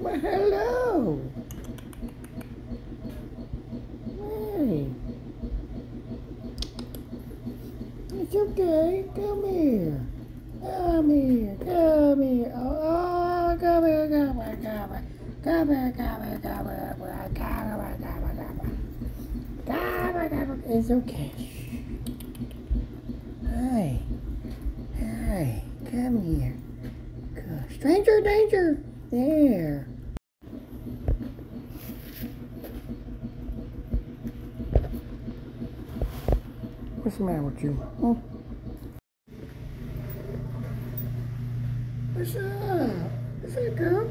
Well, hello. Hey. It's okay. Come here. Come here. Come here. Oh, oh come here. Come here. Come here. Come here. Come here. Come here. Come here. Come here. Come here. Come here. It's okay. Hi. Hi. Come here. Stranger danger. There. What's the matter with you? Huh? What's up? What's up, girl?